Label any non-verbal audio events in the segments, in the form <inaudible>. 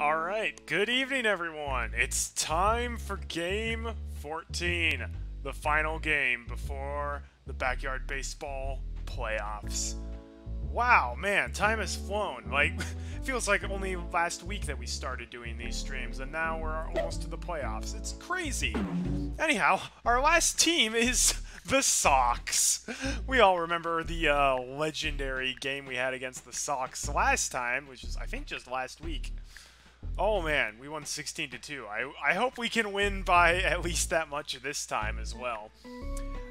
Alright, good evening everyone. It's time for game 14, the final game before the Backyard Baseball playoffs. Wow, man, time has flown. Like, <laughs> feels like only last week that we started doing these streams, and now we're almost to the playoffs. It's crazy. Anyhow, our last team is <laughs> the Sox. We all remember the uh, legendary game we had against the Sox last time, which is, I think, just last week. Oh man, we won 16 to 2. I, I hope we can win by <laughs> at least that much this time as well.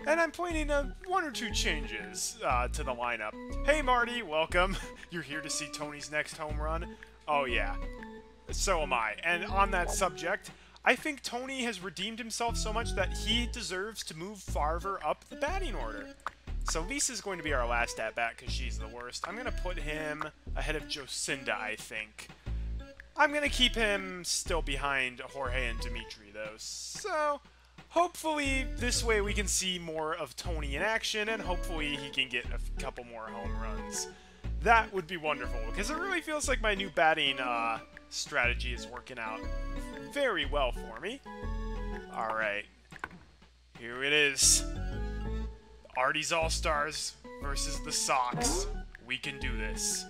And I'm pointing uh, one or two changes uh, to the lineup. Hey Marty, welcome. <laughs> You're here to see Tony's next home run? Oh yeah, so am I. And on that subject, I think Tony has redeemed himself so much that he deserves to move farther up the batting order. So Lisa's going to be our last at-bat because she's the worst. I'm going to put him ahead of Jocinda, I think. I'm going to keep him still behind Jorge and Dimitri, though. So, hopefully, this way we can see more of Tony in action, and hopefully he can get a couple more home runs. That would be wonderful, because it really feels like my new batting uh, strategy is working out very well for me. Alright, here it is. Artie's All-Stars versus the Sox. We can do this.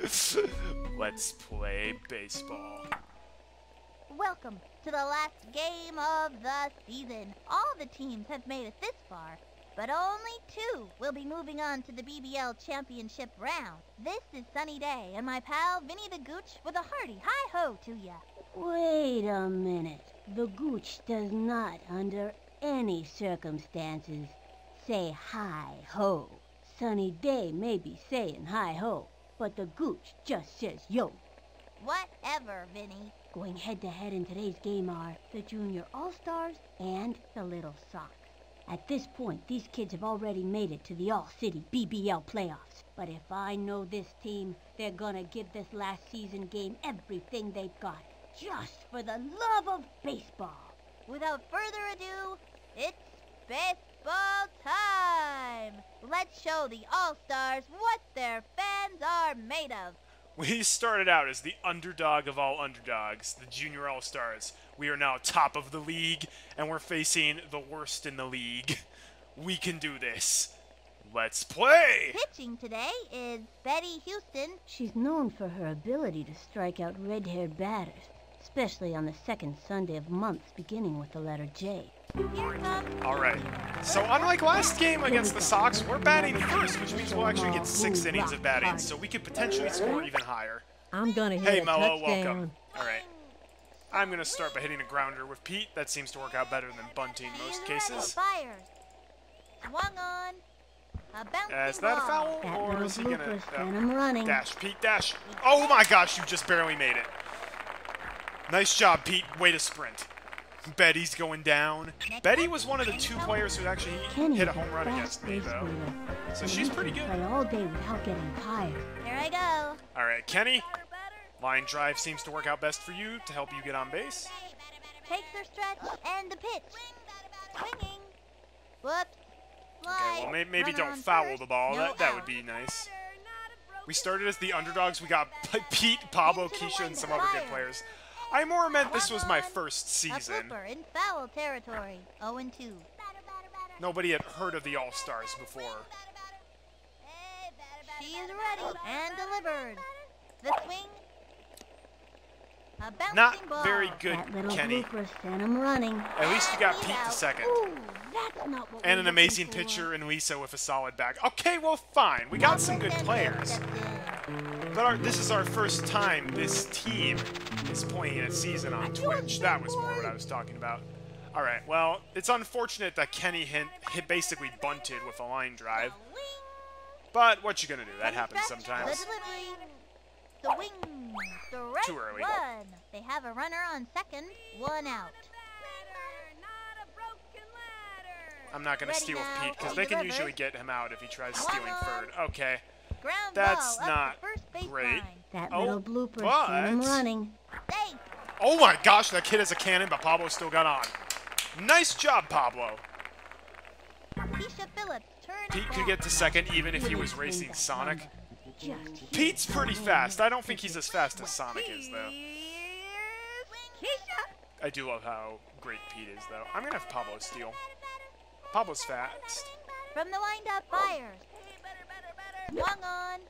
Let's play baseball. Welcome to the last game of the season. All the teams have made it this far, but only two will be moving on to the BBL Championship round. This is Sunny Day and my pal Vinny the Gooch with a hearty hi-ho to ya. Wait a minute. The Gooch does not, under any circumstances, say hi-ho. Sunny Day may be saying hi-ho, but the Gooch just says yo. Whatever, Vinny. Going head-to-head in today's game are the Junior All-Stars and the Little Sox. At this point, these kids have already made it to the All-City BBL playoffs. But if I know this team, they're gonna give this last season game everything they've got. Just for the love of baseball. Without further ado, it's baseball time! Let's show the All-Stars what their fans are made of. We started out as the underdog of all underdogs, the Junior All Stars. We are now top of the league, and we're facing the worst in the league. We can do this. Let's play! Pitching today is Betty Houston. She's known for her ability to strike out red-haired batters, especially on the second Sunday of months beginning with the letter J. Comes Alright, so unlike last game against the Sox, we're batting first, which means we'll actually get six innings of batting, so we could potentially score even higher. I'm gonna hit Hey, Mello, welcome. Alright. I'm going to start by hitting a grounder with Pete. That seems to work out better than bunting in most cases. ready. Fires. On. A bouncing Uh, is that a foul, or is he going to... him. Dash, Pete, dash. Oh my gosh, you just barely made it. Nice job, Pete. Way to sprint. Betty's going down. Betty was one of the two players who actually hit a home run fast against me, though. So she's pretty good. Play all day without getting tired. Here I go. All right, Kenny. Line drive seems to work out best for you to help you get on base. Takes her stretch and the pitch. Swinging. Whoops. Okay, well, may- maybe don't foul first. the ball. No That that would be nice. We started as the underdogs. We got Pete, Pablo, Into Keisha, and some other good players. I more meant this was my first season. in foul territory. 0 and 2. Nobody had heard of the All Stars before. She is ready and delivered. The swing. A bouncing Not ball. very good, that little Kenny. him running. At least you got Pete he's to second. Ooh, that's not what And an amazing pitcher in Lisa with a solid back. Okay, well, fine. We got some good players. Sanchez steps in. But our, this is our first time this team is playing a season on Twitch. That was more what I was talking about. All right, well, it's unfortunate that Kenny hit, hit basically bunted with a line drive. But what you gonna do? That happens Stretch, sometimes. The delivery. The wing. Too early. one. They have a runner on second. One out. I'm not gonna steal now, Pete because they can river. usually get him out if he tries Come stealing on. third. Okay. Ground That's ball not up the first base great. line. That Oh, little blooper sent him but- running. Safe. Oh my gosh, that kid has a cannon, but Pablo still got on. Nice job, Pablo. Keisha Phillips turned Pete could get to second even if he was racing think that Sonic. Pete's pretty fast. I don't think he's as fast as Sonic is, though. I do love how great Pete is, though. I'm gonna have Pablo steal. Pablo's fast. From the wind-up fires. Swung on.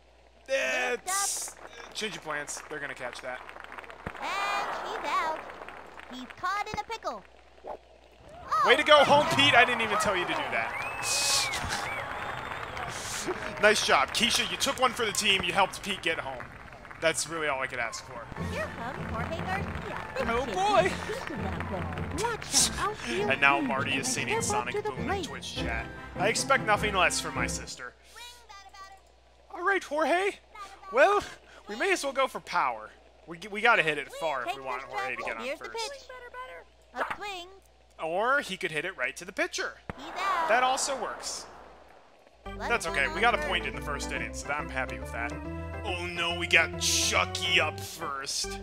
It's... Change your plans. They're gonna catch that. And she's out. He's caught in a pickle. Way to go oh. home, Pete. I didn't even tell you to do that. <laughs> nice job. Keisha, you took one for the team. You helped Pete get home. That's really all I could ask for. Here comes Jorge Garcia. Oh, Kid boy. takes a piece of that ball. Watch that outfield <laughs> And now Marty is a singing Sonic Boom in. Twitch chat. I expect nothing less from my sister. All right, Jorge. Well, we may as well go for power. We, we gotta hit it far if we want Jorge to get on first. A swing. Or he could hit it right to the pitcher. That also works. Let's That's okay. We got a point in the first inning, so I'm happy with that. Oh no, we got Chucky up first.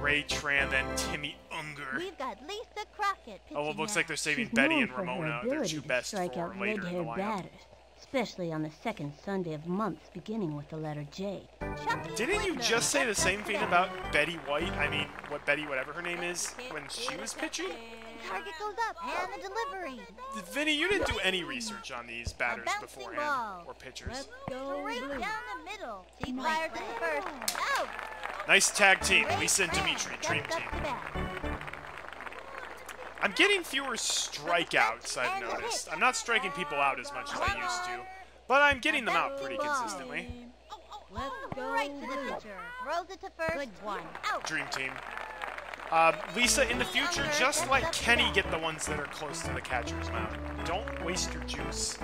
Ray Tran, then Timmy Unger. We've got Lisa Crockett pitching Oh, it looks like they're saving She's Betty and for her Ramona, their ability two best strike for out later in the red-haired lineup. batters, especially on the second Sunday of months, beginning with the letter J. Chucky Didn't you just say the same thing about Betty White? I mean, what Betty, whatever her name is, when she was pitching? Target goes up and the delivery. Vinny, you didn't do any research on these batters bouncing beforehand, ball. or pitchers. go Straight down the middle. She fires it to first. Out. Nice tag team, Great Lisa and man. Dimitri, dream team. I'm getting fewer strikeouts, I've noticed. I'm not striking people out as much as I used to, but I'm getting them out pretty consistently. Let's go. Right to the pitcher. Throws it to first. Good one. Out. Dream team. Uh, Lisa, in the future, just let Kenny get the ones that are close to the catcher's mound. Don't waste your juice.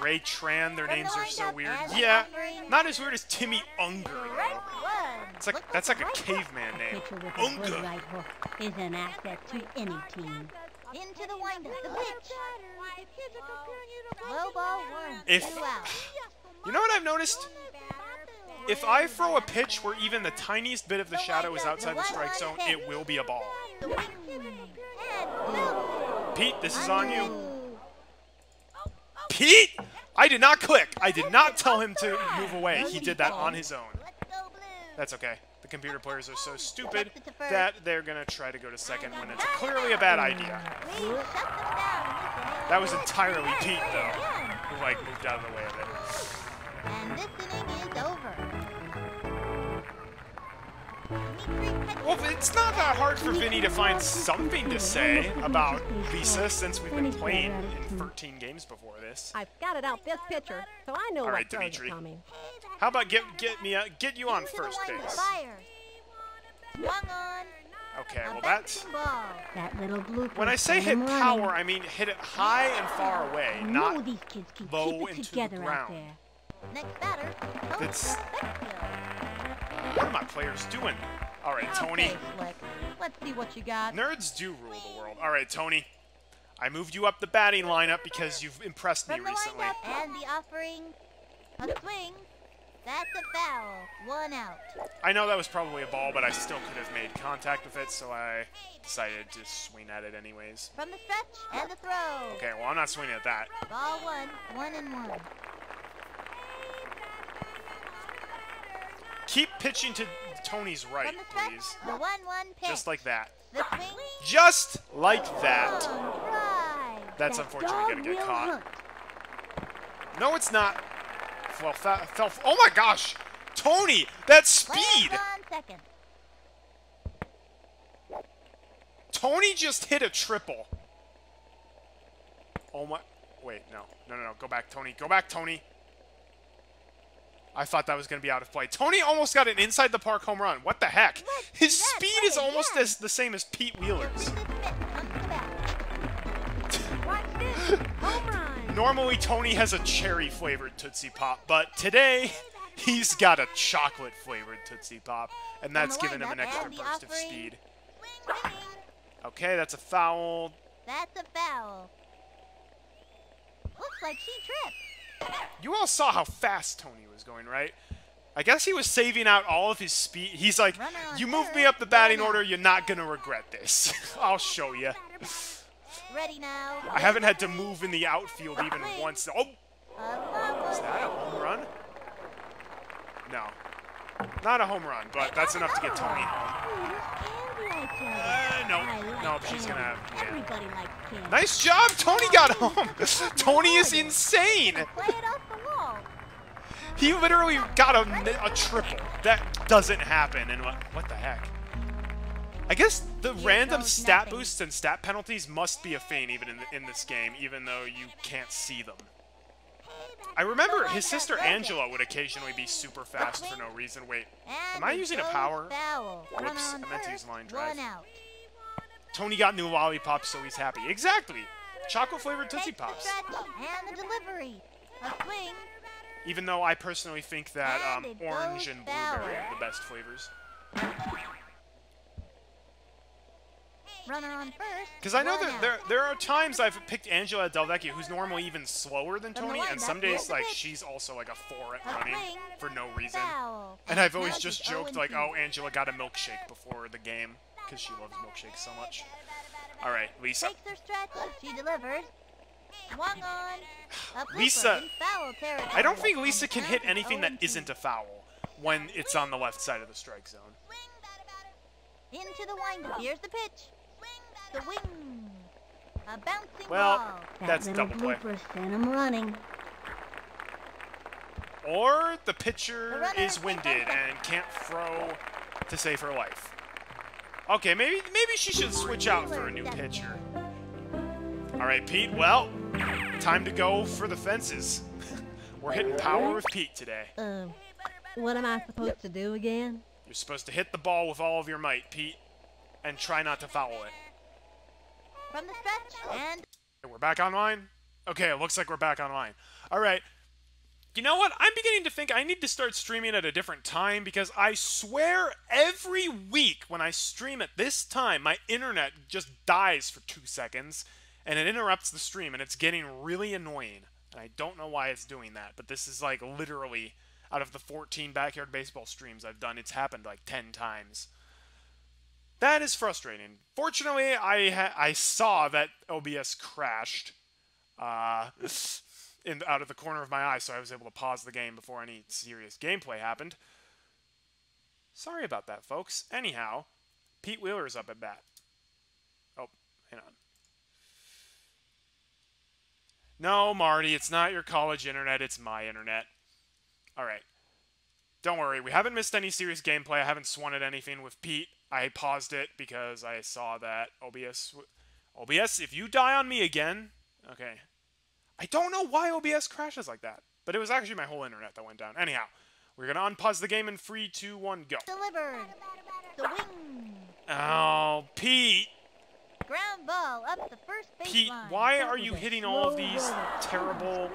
Ray Tran, their names are so weird. Yeah, not as weird as Timmy Unger, though. It's like that's like a caveman name. Pitcher with a good Unger. right hook is an asset to any team. Into the windup. The pitch. Low ball one. If- <sighs> You know what I've noticed? If I throw a pitch where even the tiniest bit of the shadow is outside the strike zone, it will be a ball. Pete, this is on you. Pete! I did not click. I did not tell him to move away. He did that on his own. That's okay. The computer players are so stupid that they're gonna try to go to second when it's clearly a bad idea. That was entirely Pete, though, who like moved out of the way of it. And this inning is over. Dimitri Petrovich Well, it's not that hard for Vinny to find something to say about Lisa since we've been playing in 13 games before this. I've got it out this pitcher, so I know All right, what throws Dimitri. are coming. How about get get me uh, get you on first base? Fires. Okay, well that's. That little blooper. when I say hit power, I mean hit it high and far away, I know not these kids low keep it into the together out ground. there. Next batter. That's- Joseph Beckfield. what are my players doing? All right, Tony. Okay, Slick. Let's see what you got. Nerds do rule the world. All right, Tony. I moved you up the batting lineup because you've impressed me From the recently. windup and the offering. A swing. That's a foul. One out. I know that was probably a ball, but I still could have made contact with it, so I decided to swing at it anyways. From the stretch and the throw. Okay, well, I'm not swinging at that. Ball one. One and one. Pitching to Tony's right, From the stretch. please. The one-one pitch. Just like that. Just like that. That's That unfortunately gonna get caught. No, it's not. Well, fell. Oh my gosh, Tony, that speed! Tony just hit a triple. Oh my. Wait, no, no, no, no. Go back, Tony. Go back, Tony. I thought that was going to be out of play. Tony almost got an inside the park home run. What the heck? His speed is almost as the same as Pete Wheeler's. This Smith comes to bat. Watch this. Home run. <laughs> Normally, Tony has a cherry flavored Tootsie Pop, but today he's got a chocolate flavored Tootsie Pop, and that's giving him an extra burst of speed. Okay, that's a foul. That's a foul. Looks like she tripped. You all saw how fast Tony was going, right? I guess he was saving out all of his speed. He's like, you move me up the batting order, you're not going to regret this. <laughs> I'll show you. Ready now. I haven't had to move in the outfield even once. Oh, is that a home run? No. Not a home run, but that's enough to get Tony home. Ooh, there's candy, I tell you. Uh, no. Like No, she's gonna- yeah. Everybody likes candy. Nice job! Tony got home! <laughs> <laughs> Tony is insane! Play it off the wall. He literally got a, a triple. That doesn't happen. And what, what the heck? I guess the random stat nothing. boosts and stat penalties must be a feint even in, in this game, even though you can't see them. I remember his sister Angela would occasionally be super fast for no reason. Wait, Am I using a power? Whoops, I meant to use line drive. Tony got new lollipops, so he's happy. Exactly! Chocolate flavored Tootsie Pops. and the delivery. A swing. Even though I personally think that um, orange and blueberry are the best flavors. Runner on first. Because I know that out. there there are times I've picked Angela Delvecchio, who's normally even slower than Tony, and some days like she's also like a four at running for no reason. And I've always just joked like, oh, Angela got a milkshake before the game because she loves milkshakes so much. All right, Lisa. Takes her stretch. She delivers. Swung on. <sighs> Lisa- in foul territory. I don't think Lisa can hit anything 0 that and 2. isn't a foul when it's on the left side of the strike zone. Into the windup. Here's the pitch. The wing. A bouncing Well, ball. That That's little double play. blooper sent him running. Or the The pitcher runner is is winded and can't throw to save her life. Okay, maybe maybe she should switch out for a new pitcher. All right, Pete. Well, time to go for the fences. <laughs> We're hitting power with Pete today. Um, what am I supposed to do again? You're supposed to hit the ball with all of your might, Pete, and try not to foul it. From the. And We're back online? Okay, it looks like we're back online. All right. You know what? I'm beginning to think I need to start streaming at a different time because I swear every week when I stream at this time, my internet just dies for two seconds and it interrupts the stream and it's getting really annoying. And I don't know why it's doing that, but this is like literally out of the 14 backyard baseball streams I've done, it's happened like 10 times. That is frustrating. Fortunately, I I saw that OBS crashed uh, in out of the corner of my eye, so I was able to pause the game before any serious gameplay happened. Sorry about that, folks. Anyhow, Pete Wheeler's up at bat. Oh, hang on. No, Marty, it's not your college internet, it's my internet. All right. Don't worry, we haven't missed any serious gameplay. I haven't swung at anything with Pete. I paused it because I saw that OBS. OBS, if you die on me again, okay. I don't know why OBS crashes like that, but it was actually my whole internet that went down. Anyhow, we're gonna unpause the game in three, two, one, go. delivered. The wing. Oh, Pete, Ground ball up the first baseline. Pete, why are you hitting all of these terrible?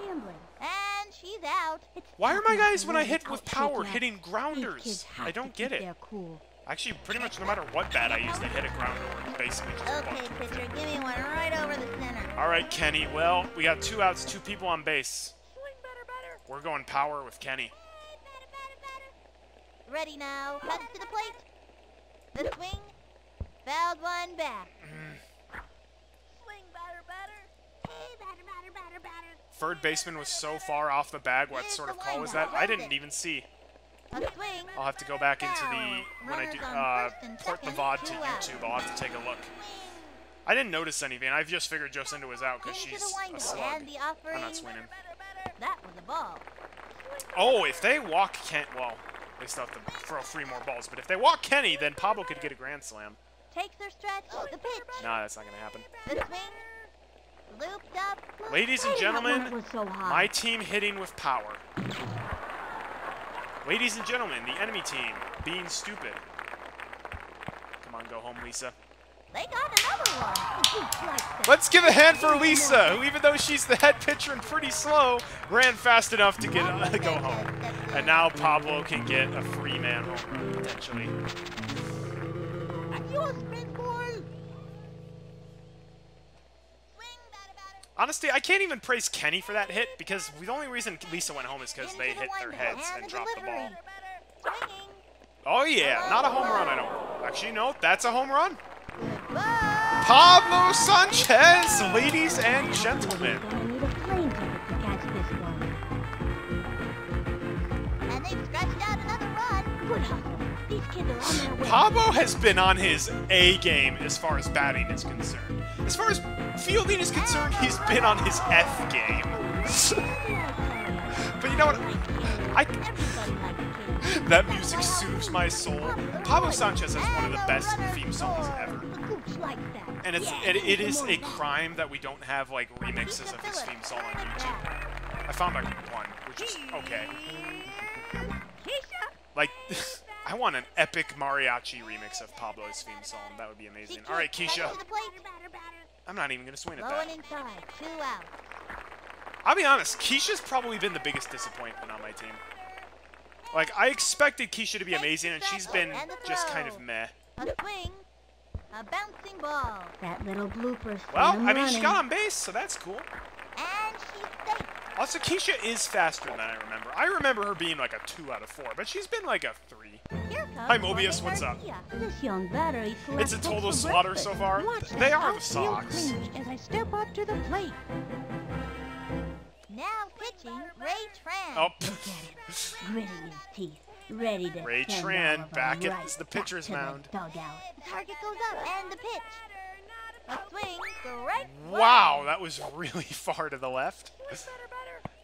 And she's out. Why are my guys when I hit with power hitting grounders? I don't get it. their cool. Actually, pretty much no matter what bat I use, they hit a ground or it's basically just Okay, pitcher, give me one right over the center. All right, Kenny. Well, we got two outs, two people on base. We're going power with Kenny. Ready now. Cuts to the plate. The swing. Fouled one back. Swing, batter, batter. Hey, batter, batter, batter, batter. Third baseman was so far off the bag. What Here's sort of call was that? I didn't even see. I'll have to go back into the when I do uh, port the VOD to. YouTube. I'll have to take a look. I didn't notice anything. I just figured Jocinda was out because she's a slug. I'm not swinging. That was a ball. Oh, if they walk Ken, well, they still have to throw three more balls. But if they walk Kenny, then Pablo could get a grand slam. Takes her stretch. The pitch. Nah, that's not gonna happen. The swing. Looped up. Ladies and Why did that one gentlemen, so my team hitting with power. Ladies and gentlemen, the enemy team being stupid. Come on, go home, Lisa. They got another one. Like. Let's give a hand for Lisa, who, even though she's the head pitcher and pretty slow, ran fast enough to get uh, <laughs> go home. And now Pablo can get a free man home run potentially. Honestly, I can't even praise Kenny for that hit because the only reason Lisa went home is because they hit their heads and and dropped the ball. Oh yeah, not a home run, I don't. Actually, no, that's a home run. Pablo Sanchez, ladies and gentlemen. Gonna need a plane ticket to catch this one. And they've scratched out another run. Good hustle. These kids are on their way. Pablo has been on his A game as far as batting is concerned. As far as fielding is concerned, he's been on his F game. but you know what? I, that music soothes my soul. Pablo Sanchez has one of the best theme songs ever. And it's it, it is a crime that we don't have like remixes of his theme song on YouTube. I found like one, which is okay. Like, <laughs> I want an epic mariachi remix of Pablo's theme song. That would be amazing. All right, Keisha. I'm not even gonna swing at Going that. inside, two out. I'll be honest. Keisha's probably been the biggest disappointment on my team. Like, I expected Keisha to be amazing, and she's been just kind of meh. A swing, a bouncing ball, That little blooper. Well, I mean, she got on base, so that's cool. and she's safe. Also, Keisha is faster than I remember. I remember her being like a 2 out of 4, but she's been like a 3. Here comes Hi, Mobius, what's up? This young batter It's a total slaughter so far. Watch They are the outfield Sox. As I step up to the plate. Now pitching, Ray Tran. Oh, Look at him, gritting his teeth, ready to Ray Tran all of 'em back at right the back pitcher's to the mound. dugout. Target goes up, and the pitch. A swing, strike wow, that was really <laughs> far to the left.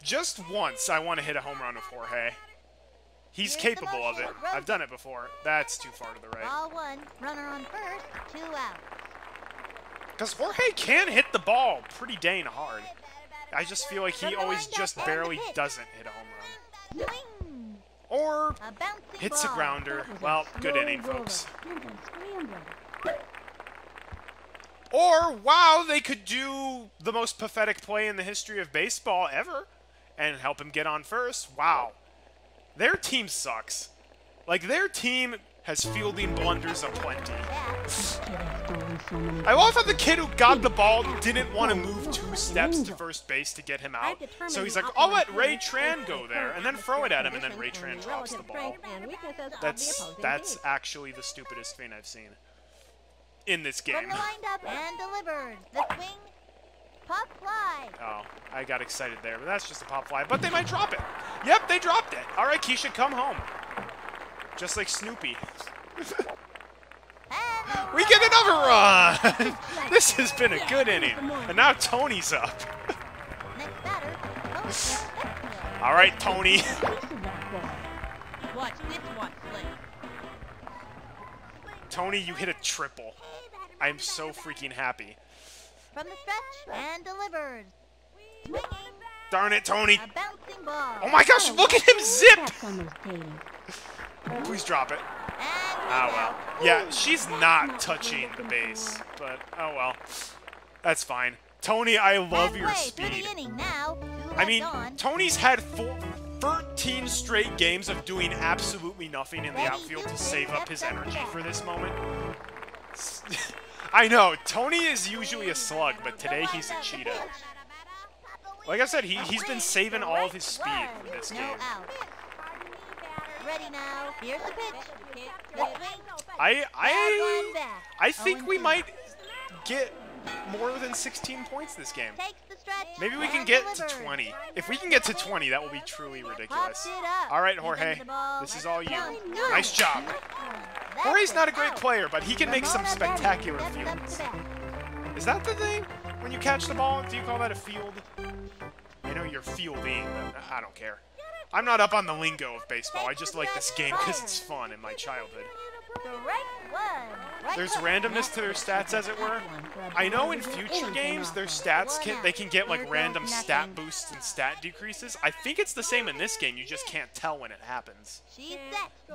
Just once, I want to hit a home run with Jorge. He's Here's capable of it. I've done it before. That's too far to the right. Ball one, runner on first, two out. Because Jorge can hit the ball pretty dang hard. I just feel like he always just barely doesn't hit a home run. Or hits a grounder. That was a Well, good inning, folks. Or, wow, they could do the most pathetic play in the history of baseball ever and help him get on first. Wow. Their team sucks. Like, their team has fielding blunders aplenty. I love how the kid who got the ball didn't want to move two steps to first base to get him out. So he's like, I'll let Ray Tran go there, and then throw it at him, and then Ray Tran drops the ball. That's that's actually the stupidest thing I've seen in this game. Pop fly. Oh, I got excited there, but that's just a pop fly. But they might drop it. Yep, they dropped it. All right, Keisha, come home. Just like Snoopy. <laughs> We get another run. <laughs> this has been a good inning. And now Tony's up. next batter, Tony Spector. All right, Tony. piece of that ball. Watch this one, Tony, you hit a triple. I'm so freaking happy. From the stretch and delivered. Darn it, Tony. a bouncing ball. Oh my gosh, look at him zip. Steps on those taters. Please drop it. Ah, well. Yeah, she's not touching the base, but oh well. That's fine. Tony, I love your speed. the inning now. Two I mean. Tony's had four, 13 straight games of doing absolutely nothing in the outfield to save up his energy for this moment. <laughs> I know, Tony is usually a slug, but today he's a cheetah. Like I said, he, he's been saving all of his speed in this game. Ready now. Here's the pitch. I, I. I think we might get more than 16 points this game. Takes the stretch. Maybe we can get to 20. If we can get to 20, that will be truly ridiculous. Pops it up. All right, Jorge. This is all you. Nice job. Jorge's not a great player, but he can make some spectacular fields. Is that the thing? When you catch the ball, do you call that a field? I know you're fielding, but I don't care. I'm not up on the lingo of baseball. I just like this game because it's fun in my childhood. Strike one. Right There's randomness to their stats, as it were. I know in future games, their stats can they can get like random stat boosts and stat decreases. I think it's the same in this game. You just can't tell when it happens.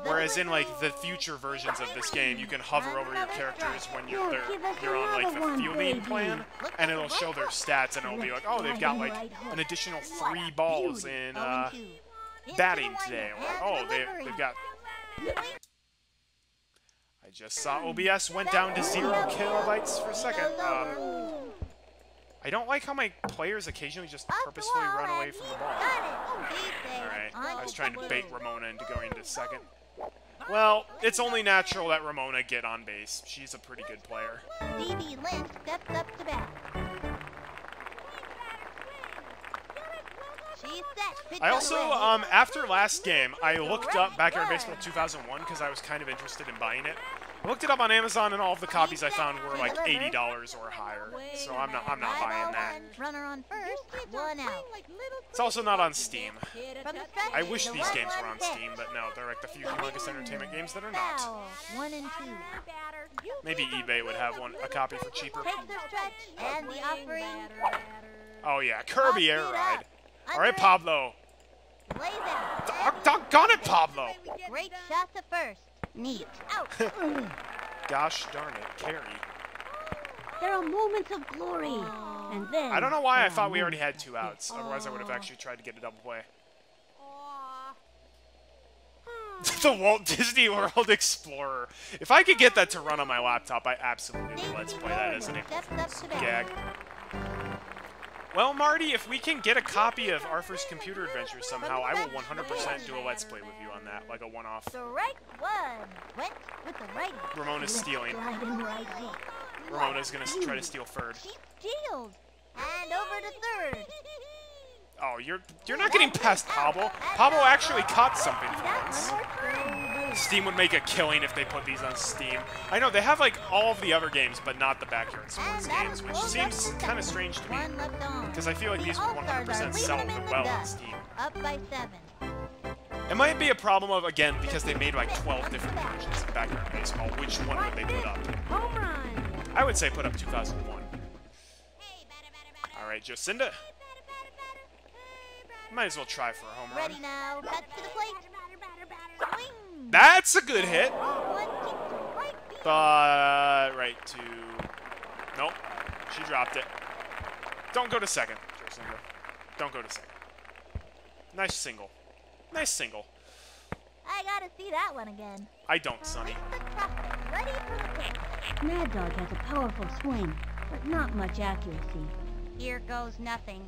Whereas in like the future versions of this game, you can hover over your characters when you're Yeah, they're, give us you're on like the fielding plan, and it'll show their stats, and it'll be like, oh, they've got like an additional three balls in uh, batting today, or oh, they they've got. Just saw OBS went down to zero kilobytes per second. Um, I don't like how my players occasionally just purposefully run away from the ball. Alright, I was trying to bait. Ramona into going to second. Well, it's only natural that Ramona get on base. She's a pretty good player. Stevie Lynch steps up to bat. I also, um, after last game, I looked up Backyard Baseball 2001 because I was kind of interested in buying it. I looked it up on Amazon, and all of the copies I found were like $80 or higher. So I'm not, I'm not buying that. Runner on first. One out. It's also not on Steam. From the stretch, I wish these games were on Steam, but no, they're like the few Humongous Entertainment games that are not. One and two. Maybe eBay would have one, a copy for cheaper. Takes the stretch and the offering. Oh yeah, Kirby Air Ride. up. All right, Under Pablo. it. Lays out. Dog- Doggone it, Pablo. Great shot to first. Neat. Out. <laughs> Gosh darn it, Carrie. There are moments of glory. And then I don't know why I thought we already had two like outs. Otherwise, I would have actually tried to get a double play. <laughs> the Walt Disney World Explorer. If I could get that to run on my laptop, I absolutely would let's play that as an Steps up to bat. gag. Well, Marty, if we can get a copy of Arthur's Computer Adventure somehow, I will 100% do a let's play with you on that, like a one-off. Strike one. Went with the righty. Ramona's stealing. right. Ramona's gonna try to steal third. She steals. And over to third. Oh, you're you're not getting past Pablo. Pablo actually caught something for once. one more string. Steam would make a killing if they put these on Steam. I know they have like all of the other games, but not the backyard sports games, which seems kind of strange to me. One left on. Because I feel like these would 100% sell the well on. Steam. Up by seven. It might be a problem of again because they made like 12 different versions of backyard baseball. Which one would they put up? I would say put up 2001. All right, Jocinda. Might as well try for a home Ready run. now. Cut to the plate. That's a good hit. But right to. Nope. She dropped it. Don't go to second, Jocinda. Don't go to second. Nice single. Nice single. I gotta see that one again. I don't, Sonny. With the prospect ready for the. Mad Dog has a powerful swing, but not much accuracy. Here goes nothing.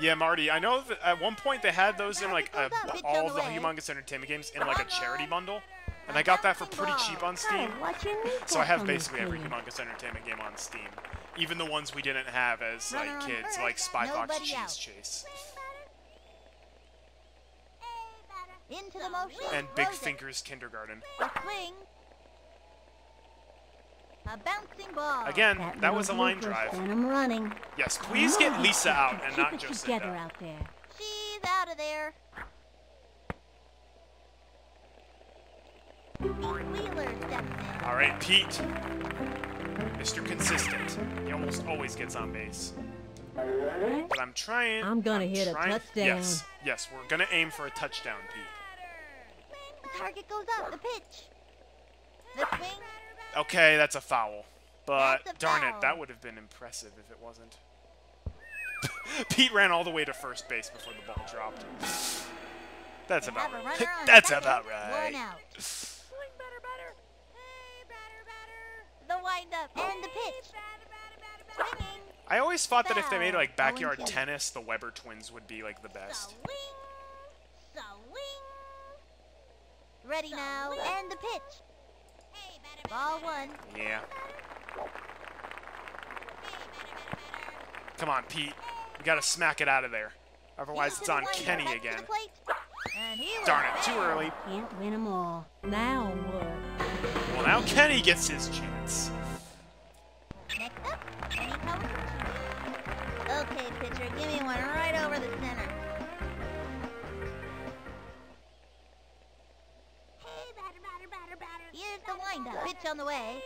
Yeah, Marty. I know that at one point they had those in like a, Pitch on the all the humongous entertainment games in like a charity bundle, and I got that for pretty cheap on Steam. Kyle, watch your knee So I have basically every humongous entertainment game on Steam, even the ones we didn't have as Runner like on kids, first, like Spy Fox nobody Cheese out. Chase Into the motion. and Big throws it. Thinkers Kindergarten. A swing. A bouncing ball. Again, that was a line blooper drive. sent him running. Yes, please get Lisa out Keep and it not together Jocinda. out there. She's out of there. Pete Wheeler steps in. All right, Pete. Mr. Consistent. He almost always gets on base. But I'm trying. I'm gonna hit a touchdown. Yes, yes, we're gonna aim for a touchdown, Pete. The target goes up. The pitch. The ah. swing. Okay, that's a foul. But a darn it, that would have been impressive if it wasn't. <laughs> Pete ran all the way to first base before the ball dropped. That's They about right. That's about right. I always thought that if they made like backyard 0 and two. tennis, the Weber twins would be like the best. Swing. Swing. Ready now and the pitch. Ball one. Yeah. Come on, Pete. We gotta smack it out of there. Otherwise, Into it's on Kenny back again. And Darn it, too early. Can't win 'em all. Now what? Well, now Kenny gets his chance. Pitcher, give me one right over the center. Here's the windup. Pitch on the way.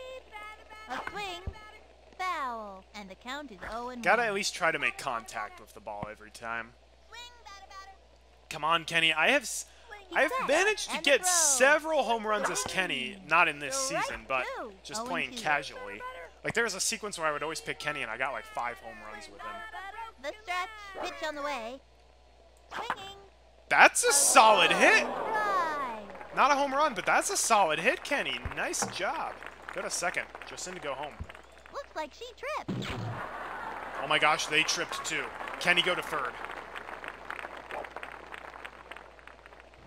A swing. Foul. And the count is 0 and Gotta 1. at least try to make contact with the ball every time. Swing, batter, batter. Come on, Kenny. I have s- He's I've set. managed to And get several home runs as Kenny, not in this Strike season, but two. just Oh and playing two. casually. Like there was a sequence where I would always pick Kenny, and I got like five home runs with him. The stretch. Pitch on the way. Swinging. That's a solid hit. Not a home run, but that's a solid hit, Kenny. Nice job. Go to second. Jocinda go home. Looks like she tripped. Oh my gosh, they tripped too. Kenny go to third.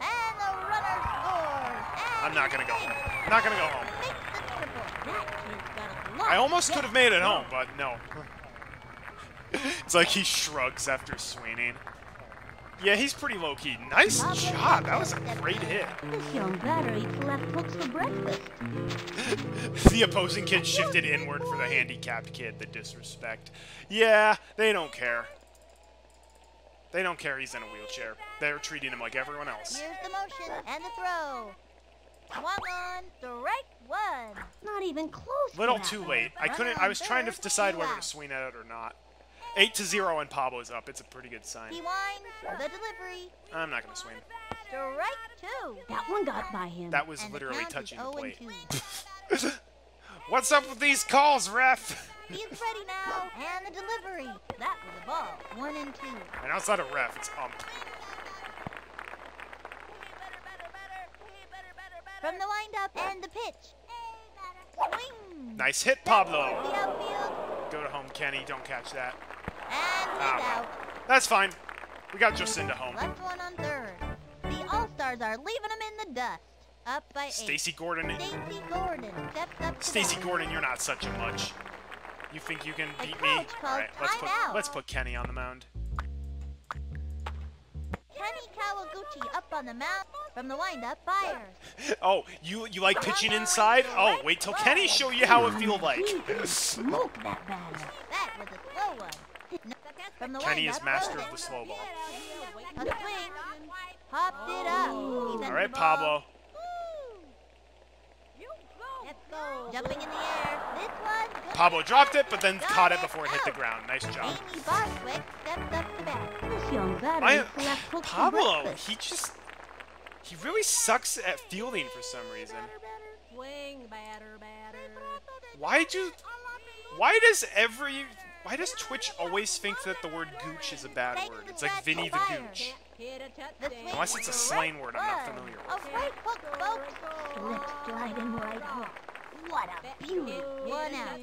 And the runner scores. And I'm not gonna go home. Not gonna go home. Makes the triple. That kid's got a lot. I almost could have made it home, but no. <laughs> it's like he shrugs after swinging. Yeah, he's pretty low key. Nice job. That was a great hit. This young batter left hooks for breakfast. <laughs> the opposing kid shifted inward for the handicapped kid. The disrespect. Yeah, they don't care. They don't care he's in a wheelchair. They're treating him like everyone else. Here's the motion and the throw. Swung on, strike one. Not even close. Little that too late. I couldn't. I was trying to decide whether to swing at it or not. Eight to zero and Pablo's up. It's a pretty good sign. He winds the delivery. I'm not gonna swing. Strike two. That one got by him. That was And literally count is touching the plate. <laughs> What's up with these calls, ref? <laughs> He's ready now. And the delivery. That was a ball. One and two. And outside of ref, it's ump. From the windup and the pitch. Swing. Nice hit, Pablo. Go to home, Kenny. Don't catch that. And ah. out. That's fine. We got Jocinda home. Left one on third. The All-Stars are leaving him in the dust. Up by. Stacy Gordon. Stacy Gordon steps up Stacy. Gordon, you're not such a much. You think you can beat me? All right, let's put let's put Kenny on the mound. Kenny Kawaguchi up on the mound. From the windup, fires. <laughs> Oh, you you like pitching inside? Oh, wait till Kenny show you how it feels like. Smoke that batter. That was a slow one. From the Kenny is master of the slow ball. A swing. Popped it up. He All sends right, the ball. Pablo. Let's go. Jumping in the air. This one. good Pablo dropped it, but then Got caught it it before it hit the ground. Nice job. Amy Boswick steps up to bat. This young batter My, eats left hooks for Pablo, he just he really sucks at fielding for some reason. Swing, batter, batter. Why'd you? Why does every? Why does Twitch always think that the word gooch is a bad word? It's like Vinny the Gooch. Hit a The touchdown. swing. Unless it's a slang word I'm not one. familiar A with. Right hook, folks. Slip sliding right hook. What a beauty. One out.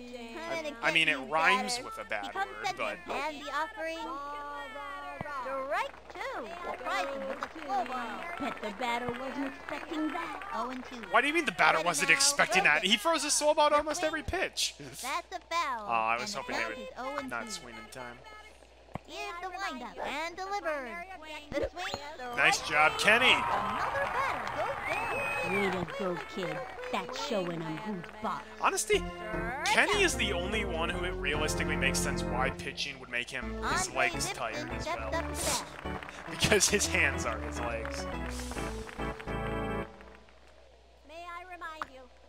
I mean, it rhymes with a bad Becomes word, but center. And the offering. Strike two. Surprising with a slow ball. Bet the batter wasn't expecting that. 0 and 2. why do you mean the batter Ready wasn't now, expecting that? He throws a slow ball almost every pitch. That's a foul. Oh, I was the hoping they would is 0 and not swing in time. Here's the windup and delivered. The swing. The Nice right job, Kenny. Another down. Way to go, kid. That's showing him who's boss. Honesty, Kenny is the only one who it realistically makes sense why pitching would make him his legs Gibson tired as well. up to bat. Because his hands are his legs.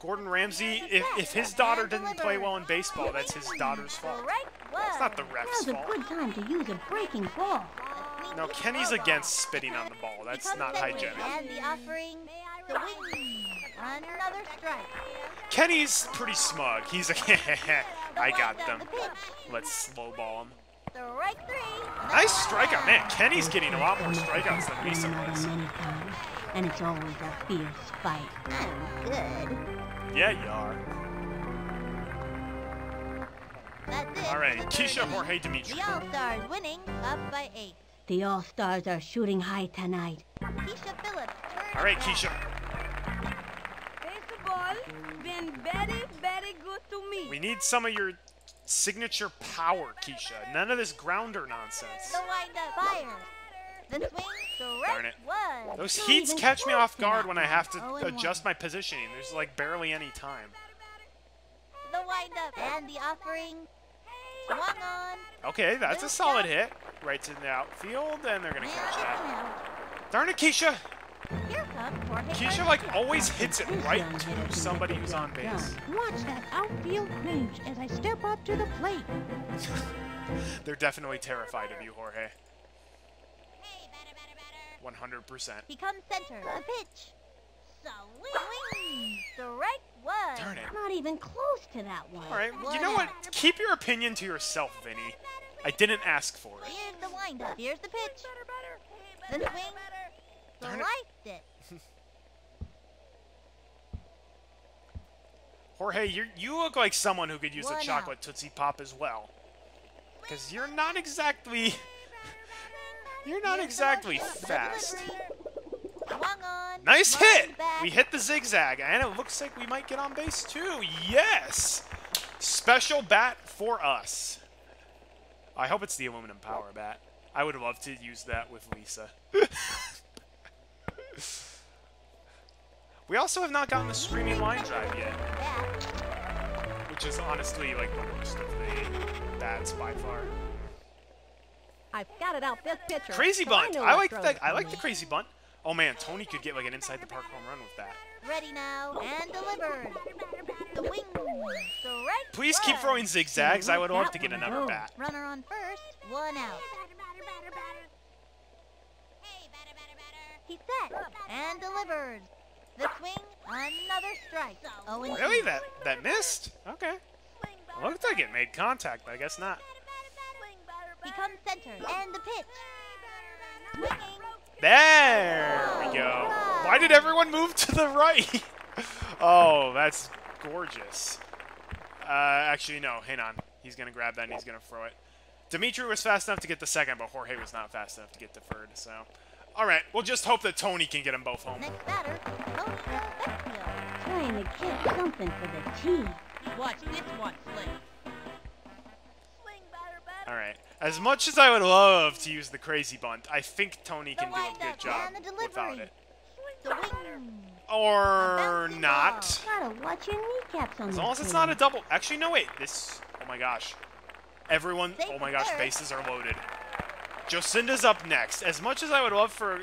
Gordon Ramsay, if, if his daughter didn't play well in baseball, that's his daughter's fault. Strike one. It's not the ref's Now's a fault. good time to use a breaking ball. A No, Kenny's against spitting on the ball. That's not hygienic. And the offering. Swing. Another strike. Kenny's pretty smug. He's like, <laughs> I got them. Let's slow ball him. Strike three. Nice strikeout, man. Kenny's getting a lot more strikeouts than me Been some at him days. many times, and it's always a fierce fight. I'm good. Yeah, you are. That's it. All right, for the Keisha third Jorge inning. Dimitri. The All-Stars winning up by eight. The All-Stars are shooting high tonight. Keisha Phillips. turns All right, back. Keisha. Baseball been very, very good to me. We need some of your signature power, Keisha. None of this grounder nonsense. The windup fires. The swing. Darn it. one. Those heats catch me off guard when I have to adjust my positioning. There's like barely any time. The windup and the offering. Swung on. Okay, that's a solid hit. Right to the outfield, and they're gonna catch that. Darn it, Keisha! Keisha like always hits it right young hitter can to somebody who's on base. Watch that outfield cringe as I step up to the plate. <laughs> They're definitely terrified of you, Jorge. 100%. He comes center. The pitch. Swing. Strike one. Darn it. Not even close to that one. All right, you know what? Keep your opinion to yourself, Vinny. I didn't ask for it. Here's the windup. Here's the pitch. The swing. Darn it. Sliced it. <laughs> Jorge, you you look like someone who could use One a out. chocolate Tootsie Pop as well. Because you're not exactly... You're not exactly fast. delivery. Swung on. Nice hit! We hit the zigzag, and it looks like we might get on base too. Yes! Special bat for us. I hope it's the aluminum power bat. I would love to use that with Lisa. <laughs> we also have not gotten the streaming line drive yet, which is honestly like the worst of the bats by far. I've scouted out this pitcher. Crazy bunt. know I like that. I like the crazy bunt. Oh man, Tony could get like an inside the park home run with that. Ready now and delivered. The wing. Strike Please keep throwing zigzags. I would love to get another bat. Runner on first. One out. He set and delivered. The swing. Another strike. Oh, and Really? That that missed? Okay. Looked like it made contact, but I guess not. He comes center and the pitch. There we go. Why did everyone move to the right? <laughs> oh, that's gorgeous. Uh, actually, no. Hang on. He's gonna grab that and he's gonna throw it. Dimitri was fast enough to get the second, but Jorge was not fast enough to get the third. So, all right. We'll just hope that Tony can get them both home. Next batter. Tony Beckfield. Trying to get something for the team. Watch this one, Sling. All right. As much as I would love to use the crazy bunt, I think Tony can do a windup good job and the without it. Wing. Or not. Gotta watch your kneecaps on As long as it's not a double. Actually, no, wait. This. Oh my gosh. Everyone. Oh my gosh, bases are loaded. Jocinda's up next. As much as I would love for.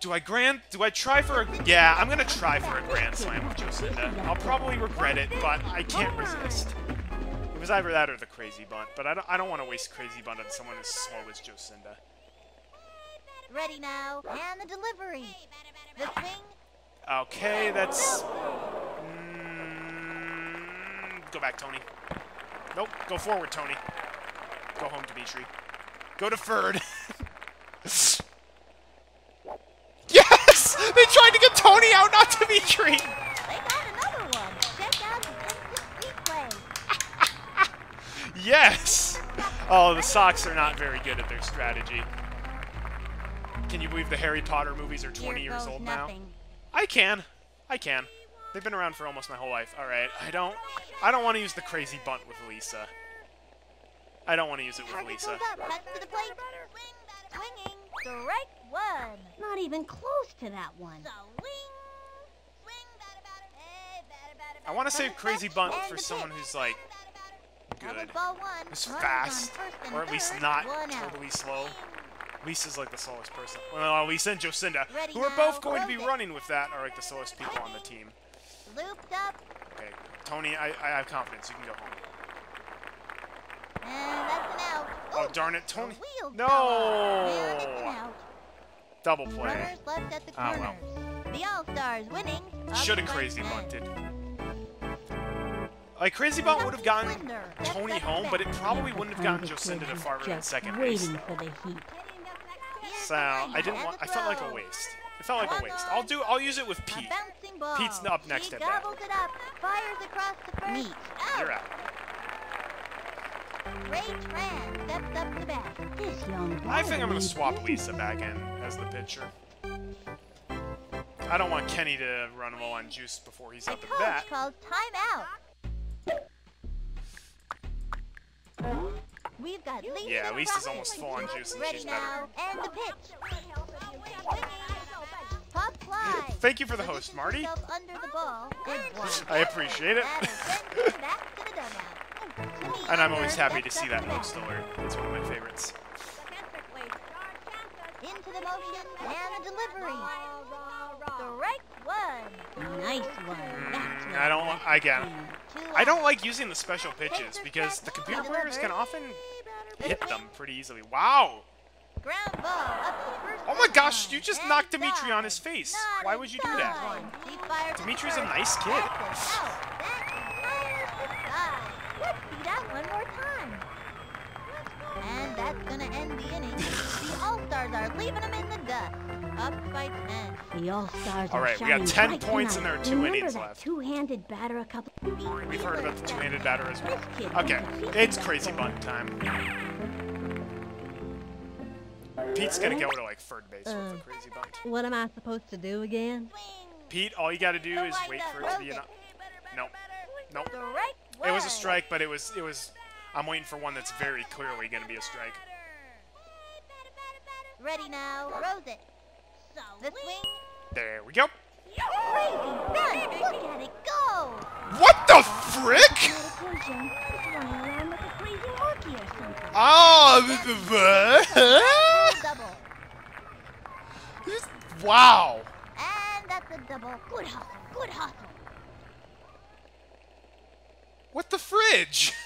Do I grand? Do I try for a? Yeah, I'm gonna try for a grand slam with Jocinda. I'll probably regret it, but I can't resist. It was either that or the crazy bunt, but I don't. I don't want to waste crazy bunt on someone as slow as Jocinda. Ready now and the delivery. The swing. Okay, that's. Mm, go back, Tony. Nope, go forward, Tony. Go home, Dimitri. Go to third. <laughs> yes! They tried to get Tony out, not Dimitri! They got another one. Check out the instant replay. Yes! Oh, the Sox are not very good at their strategy. Can you believe the Harry Potter movies are 20 Here years goes old now? I can. I can. They've been around for almost my whole life. All right. I don't. I don't want to use the crazy bunt with Lisa. I don't want to use it with Target Lisa. goes up. Cuts to the plate. Swinging. Strike one. Not even close to that one. I want to save crazy bunt for someone who's like That was good, ball one. who's Runners fast, or at least not totally slow. Lisa's like the slowest person. Well, Lisa and Jocinda, who are both going to be running with that, are like the slowest people on the team. Looped up. Okay, Tony, I, I have confidence. You can go home. And that's an out. Oh darn it, Tony! No! fell off. And it's an out. Double play. Runners left at the Ah, well. The All-Stars winning. Should have crazy 10. bunted. Like crazy bunt would have gotten Tony home, but it probably wouldn't have gotten of Jocinda kid to who's farther than second base. waiting for the heat. So I didn't want. I felt like a waste. It felt like a waste. I'll do. I'll use it with Pete. Pete's up next he at bat. gobbles it up. Fires across the first. Neat. You're Out. out. Ray Tran steps up to bat. This young I think I'm gonna swap. Lisa back in as the pitcher. I don't want Kenny to run low on juice before he's The up at coach bat. calls timeout. We've got Lisa Yeah, in Lisa's front. almost full on juice and Ready she's better. now, and the pitch. Pop fly. <laughs> Thank you for the host, Marty. under the ball. Good. <laughs> I appreciate it. Batter sends it back to the dugout. To <laughs> me, And I'm always happy to see that to bat. host alert. It's one of my favorites. Into the motion and the delivery. Strike one. Nice one. That's Mm, I don't. like I to get. see. Two I don't like using the special pitches because the computer players can often hit them pretty easily. Wow. Ground ball up the first Oh my gosh, you just knocked Dimitri on his face. Why would you do that? inside. He fired to Dimitri's a nice kid. That's it. Out. That fires aside. See that one more time. And that's gonna end the inning. the All-Stars are leaving them in the dust. Up by 10. The All-Stars All are right, we got 10 bright points and there are two Remember innings that left. two-handed batter a couple... We've heard about the two-handed batter as well. Okay, it's crazy best bunt time. Pete's gonna go to like third base with Uh. the crazy bunt. What am I supposed to do again? Pete, all you gotta do is wait for it to be rolls enough. it. Nope. Nope. It was a strike, but it was it was I'm waiting for one that's very clearly going to be a strike. Ready now. Throws it. The swing. There we go. Crazy. Look at it go. What the frick? Not a young. It's running around like a crazy monkey or something. Oh, Double. <laughs> wow. And that's a double. Good hustle. Good hustle. What the fridge? <laughs>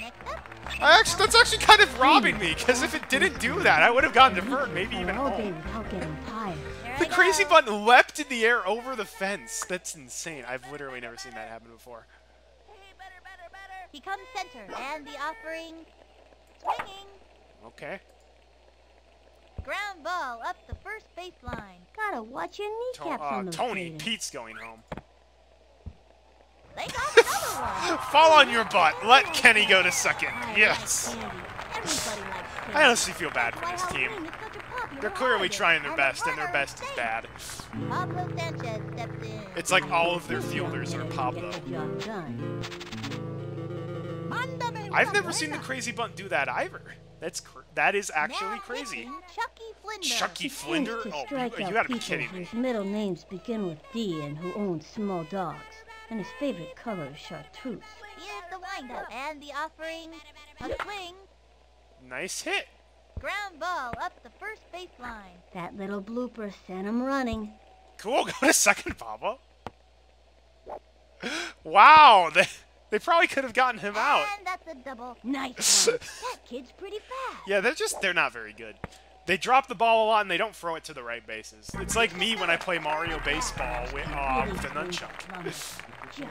Next up. I actually, that's actually kind of robbing me, because if it didn't do that, I would have gotten to third, maybe even all day home. without getting tired. The crazy go. button leapt in the air over the fence. That's insane. I've literally never seen that happen before. He comes center. And the offering. Swinging. Okay. Ground ball up the first baseline. Gotta watch your To- kneecaps uh, on those Tony. Pete's going home. They got another one. <laughs> Fall on your butt. Let Kenny go to second. I Yes. like candy. Everybody likes candy. I honestly feel bad for Why this team. Halloween is such a popular They're clearly trying their best, and their best is bad. Pablo Sanchez steps in. It's like all of their fielders are Pablo. the job done. I've never seen the crazy bunt do that either. That's cr- that is actually crazy. Chucky Flinder. Chucky Seems Flinder? Oh, you, you gotta be kidding me. whose middle names begin with D and who own small dogs. And his favorite color is chartreuse. Here's the windup and the offering. A swing. Nice hit. Ground ball up the first baseline. That little blooper sent him running. Cool. <laughs> Go to second, Pablo. <gasps> Wow. They, they probably could have gotten him out. And that's a double. <laughs> Nice one. <laughs> that kid's pretty fast. Yeah, they're just they're not very good. They drop the ball a lot and they don't throw it to the right bases. It's like me when I play Mario Baseball with, uh, with the nunchuck.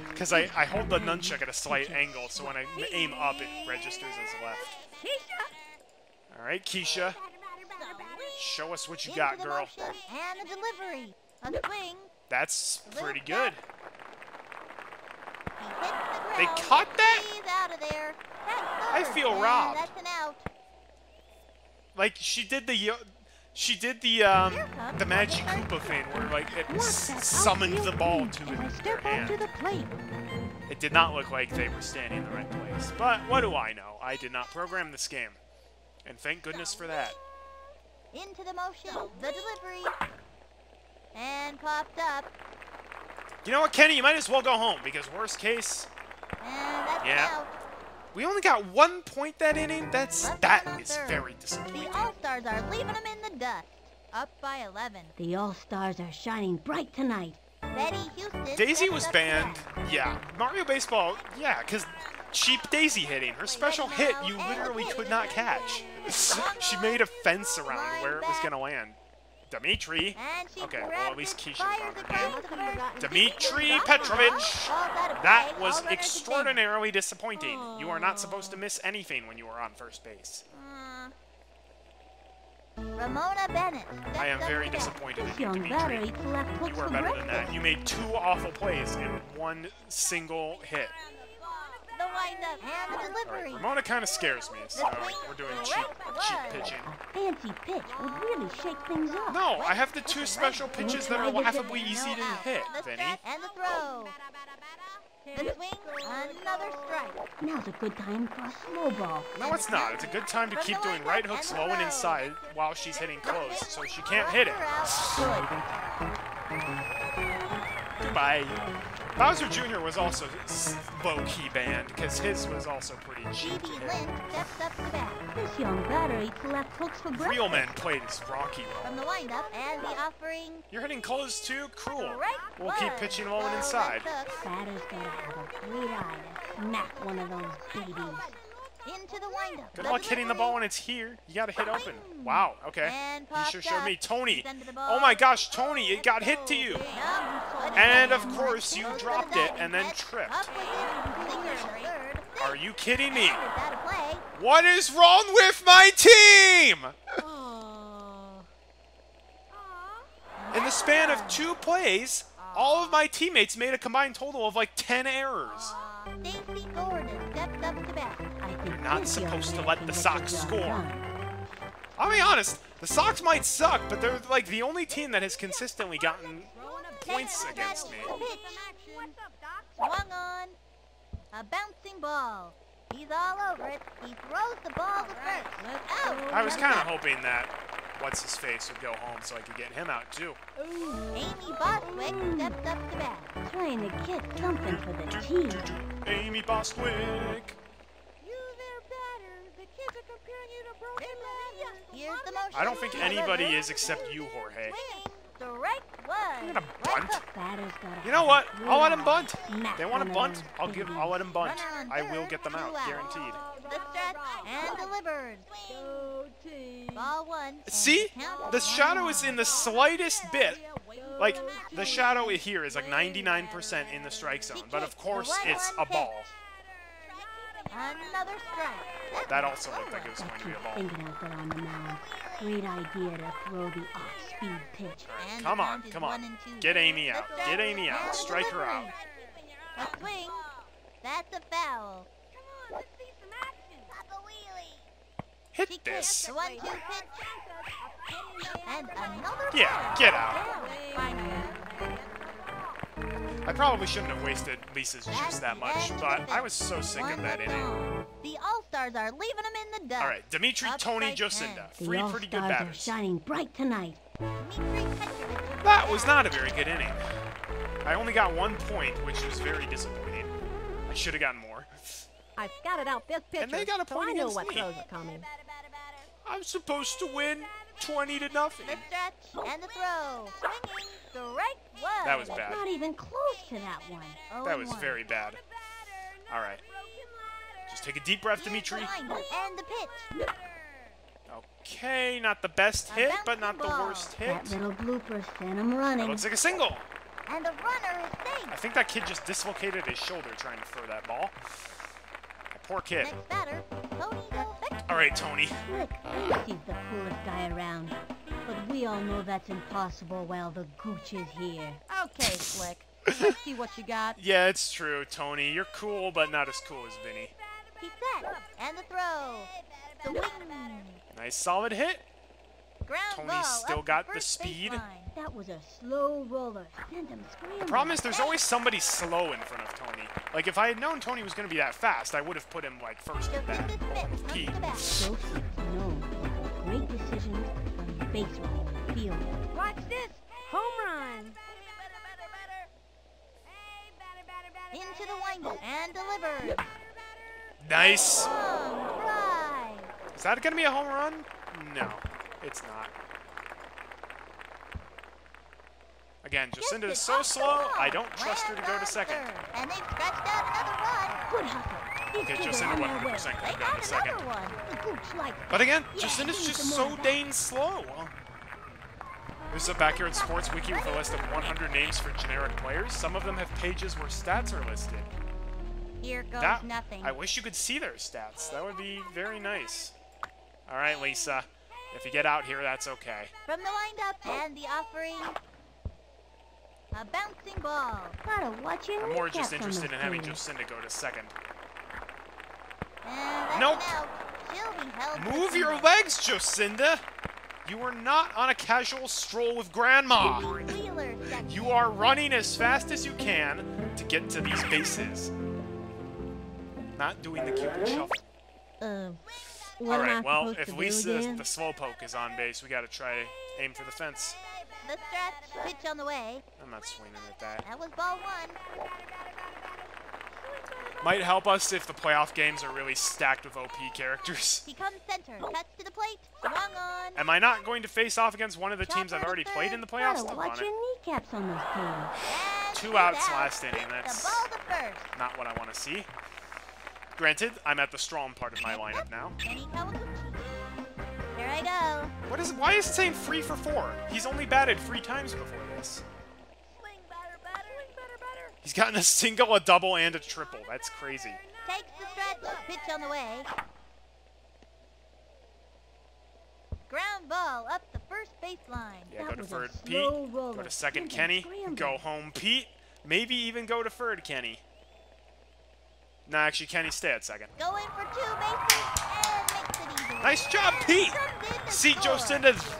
Because I, I hold the nunchuck at a slight angle, so when I aim up, it registers as left. All right, Keisha, show us what you got, girl. and the delivery. That's pretty good. They caught that? I feel robbed. Like she did the she did the um the Magikoopa thing where like it Watch s- that summoned the ball to up hand. the plate. It did not look like they were standing in the right place. But what do I know? I did not program this game. And thank goodness for that. Into the motion. The delivery. And popped up. You know what, Kenny? You might as well go home because worst case, And that's Yeah. out. We only got one point that inning. That's Left that on is third. very disappointing. The. All-Stars are leaving them in the dust. Up by 11. The All-Stars are shining bright tonight. Betty Houston. Daisy was up banned. bat. Yeah, Mario Baseball. Yeah, because cheap Daisy hitting. Her special hit you literally could not catch. <laughs> she made a fence around where it was gonna land. Dimitri. Okay, well, at least it, Keisha's her across game. the. Dmitri Ball's Petrovic. out of That was All runners at extraordinarily disappointing. You are not supposed to miss anything when you are on first base. Uh, Ramona Bennett. I am very disappointed in you, Dimitri. batter eats left hooks You are better than that. You made two awful plays in one single hit. The windup and the All right, delivery. Ramona kind of scares me, so we're doing cheap, cheap pitching. Fancy pitch would really shake things up. No, I have the two special pitches that are laughably easy to hit, Vinny. and the throw. The swing, another strike. Now's a good time for a slow ball. No, it's not. It's a good time to keep doing right hooks low and inside while she's hitting close, so she can't hit it. Goodbye. Bowser Jr. was also s- low-key banned, because his was also pretty cheap to Lynn steps up to bat. This young batter eats left hooks for breakfast. Real men played his Rocky role. From the windup and the offering. You're hitting close too? Cruel. Right We'll keep pitching low and the inside. left hook. Batter's gotta have a great eye to smack one of those babies. Into the windup. Good luck hitting the ball when it's here. You gotta hit open. Wow, okay. He sure showed me. Tony. He's under the Oh my gosh, Tony, it got hit to you. And of course, you dropped it and then tripped. Up with it. Singer to third. Are you kidding me? Is that a play? What is wrong with my team? In the span of two plays, all of my teammates made a combined total of like 10 errors. Stacy Gordon steps up to bat. I think You're not supposed to let the get Sox score. done. I'll be honest, the Sox might suck, but they're like the only team that has consistently gotten points against me. Swung on. A bouncing ball. He's all over it. He throws the ball to first. let's oh, Out. I was kind of hoping that what's his face would go home so I could get him out too. Amy Boswick steps up to bat. Trying to get something for the team. Amy Bostwick. You there, batter. The kids are comparing you to broken Maria. Here's the motion. I don't think anybody is except you, Jorge. Swinging. Strike one. I'm gonna bunt. hook. Batter's gotta You know what? I'll let good him bunt. They want to bunt. I'll give. I'll let him bunt. I will get them out. guaranteed. The stretch and delivers. Go team. Ball one. See, the shadow is in the slightest bit. Like the shadow here is like 99% in the strike zone, but of course it's a ball. Another strike. That also looked like it was Got going to be a ball. thinking out there on the mound. Great idea to throw the off-speed pitch. And Come on, come on. one and two. Get Amy out. Get Amy out. Strike her out. A swing. That's a foul. She Hit kicks this. one-two pitch. And another Yeah, get out. I probably shouldn't have wasted Lisa's juice that much, but I was so sick of that inning. The All-Stars are leaving them in the dust. All right, Dimitri, Up Tony, by Jocinda, 10. The three pretty good All-Stars are batters. shining bright tonight. That was not a very good inning. I only got one point, which was very disappointing. I should have gotten more. I scouted out this pitcher, And they got a so point I know against what throws are coming. I'm supposed to win 20 to nothing. The stretch and the throw. Swinging. Strike one. That was bad. Not even close to that one. Oh, That was one. very bad. All right. Just take a deep breath, Here's the Dimitri. And the pitch. Okay, not the best A hit, but bouncing not the worst hit. That little blooper sent him That running. looks like a single. And the runner is safe. I think that kid just dislocated his shoulder trying to throw that ball. That poor kid. Next batter, Tony Delvecchio. All right, Tony. Thinks he's the coolest guy around. But we all know that's impossible while the gooch is here. Okay, Slick. Let's see what you got. <laughs> Yeah, it's true, Tony. You're cool, but not as cool as Vinny. He's set. And the throw. The wing. Nice solid hit. Ground Tony's still got the the speed. baseline. That was a slow roller. Sent him screaming. The problem is there's always somebody slow in front of Tony. Like, if I had known Tony was going to be that fast, I would have put him, like, first at bat. Jocinda along with Smith Pete. comes to bat. Joe Smith's known for great decisions when base running, fielding. Watch this. Home run. Into the windup and delivered. Nice. Long fly. Is that going to be a home run? No, it's not. Again, Jocinda is so slow. I don't trust her to go to second. on. And they've stretched out another run. Good hustle. These Okay, kids are Jocinda on their way. 100% could They have gone to second. one. The gooch like But again, Yeah, Jocinda's just so more of that. dang slow. This is a Backyard Sports Wiki with a list of 100 names for generic players. Some of them have pages where stats are listed. Here goes That, nothing. I wish you could see their stats. That would be very nice. All right, Lisa. If you get out here, that's okay. From the windup and the offering. A bouncing ball. Gotta watch your I'm more just interested in having. Jocinda go to second. Nope. an out. She'll be held to Move your legs, Jocinda! You are not on a casual stroll with Grandma. You are running as fast as you can to get to these bases. Not doing the Cupid shuffle. Um, what All right, well, if to Lisa, the slowpoke, is on base, we gotta try to aim for the fence. The stretch. Pitch on the way. I'm not swinging at that. That was ball one. Might help us if the playoff games are really stacked with OP characters. He comes center. Cuts to the plate. Swung on. Am I not going to face off against one of the teams I've already to played in the playoffs? Gotta watch your kneecaps on. <sighs> Two outs out. last inning. That's The ball to first. not what I want to see. Granted, I'm at the strong part of my lineup now. Kenny Kawaguchi. Here I go. What is? Why is it saying three for four? He's only batted three times before this. Swing batter, batter. Swing batter, batter. He's gotten a single, a double, and a triple. That's crazy. Takes the stretch. Pitch on the way. Ground ball up the first baseline. Yeah, That go to third, Pete. roller. Go to second, Sent Kenny. scrambling. Go home, Pete. Maybe even go to third, Kenny. No, actually, Kenny, stay at second. Going for two bases and makes it easy. Nice job, Pete. Comes in to See, score. Jocinda's Sweet as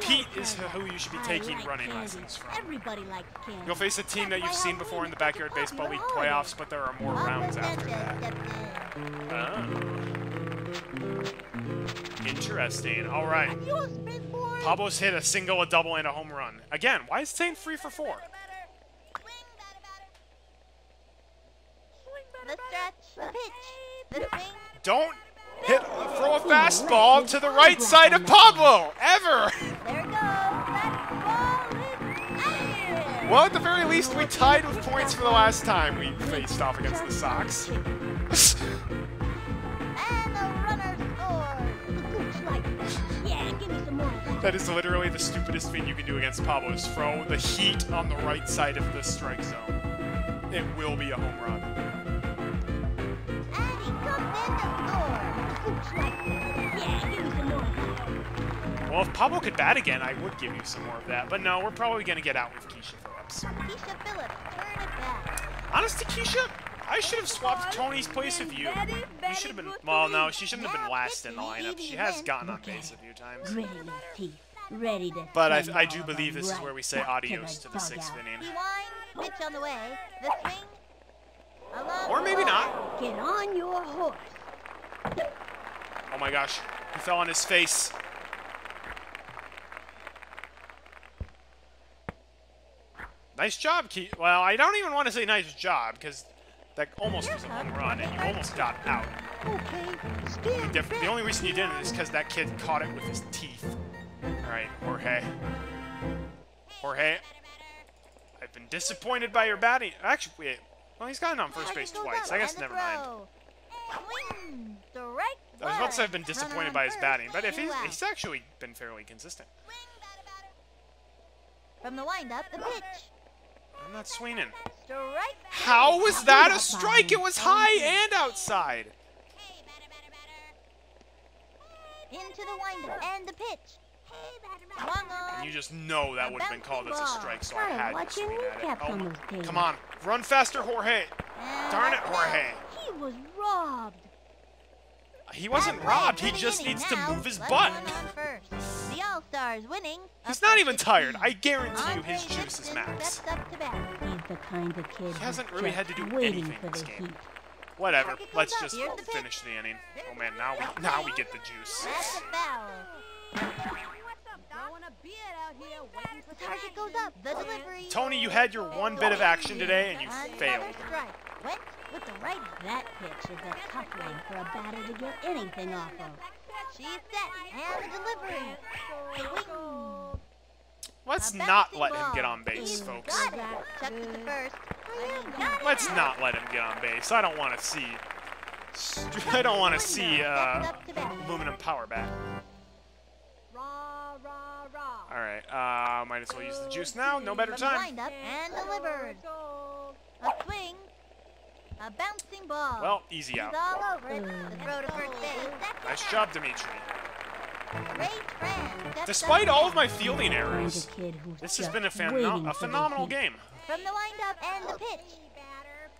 candy. Heat is who you should be taking running candy. lessons from. Everybody likes candy. You'll face a team that you've seen before in the Backyard Baseball League playoffs, but there are more rounds after that. Oh. Interesting. All right. Yours. Pablo's hit a single, a double, and a home run. Again, why is it saying three for four? The stretch, the pitch, the swing. Don't hit uh, throw a fastball to the right side of Pablo ever. There goes. That ball is out. Well, at the very least, we tied with points for the last time we faced off against the Sox. And the runner scores. The gooch like that. Yeah, give me some more of that. That is literally the stupidest thing you can do against Pablo is throw the heat on the right side of the strike zone. It will be a home run. Well, if Pablo could bat again, I would give you some more of that. But no, we're probably going to get out with Keisha Phillips. Keisha Phillips, turn it back. Honestly, Keisha, I should have swapped Tony's place with you. You should have been. Well, no, she shouldn't have been last in the lineup. She has gotten on base a few times. Gritty little teeth. Ready to But I, I do believe this is where we say adios to the sixth inning. Pitch on the way. The swing. Or maybe not. Get on your horse. Oh my gosh, he fell on his face. Nice job, Keith. Well, I don't even want to say nice job because that almost was a home run and you almost got out. Okay, The, the only reason you didn't is because that kid caught it with his teeth. All right, Jorge. Jorge, I've been disappointed by your batting. Actually, wait. Well, he's gotten on first base twice. I guess never mind. I was about to say I've been disappointed by his first, batting, but if he's, he's actually been fairly consistent. From the windup, the pitch. I'm not swinging. Strike. How was that a strike? It was high and outside. Into the windup and the pitch. Swung on. And you just know that would have been called as a strike, so I had to swing at it. Oh, on my- those days. come on, run faster, Jorge. And Darn it, Jorge. He was robbed. He wasn't That robbed. He just inning needs to move his Left butt. one on first. The All-Stars winning. He's not even tired. I guarantee you his juice is Dixon max. steps up to bat. He's the kind of kid He hasn't really just had to do waiting anything for this the game. heat. Whatever. Let's just the finish the inning. Oh man, now we now we get the juice. That's a foul. Throwing a beard out here, waiting for The target goes up. The delivery. Tony, you had your one bit of action today and you failed. Strike. Went with the righty. That pitch is a tough one for a batter to get anything off of. She's set. And the delivery. Swing. Let's not let him get on base, He's folks. Got it. Chucked first. Let's not let him get on base. I don't want to see. I don't want to see uh, Steps up to bat. aluminum power bat. Rah, rah, rah. All right, uh, might as well use the juice now. No better From the time. windup and delivered. A swing. A bouncing ball. Well, easy He's out. all over it. The throw to first base. Oh. Nice job, Dimitri. Ray Tran Despite all of my fielding errors, of kid who's this has been a, waiting phenom- a phenomenal game. From the windup and the pitch.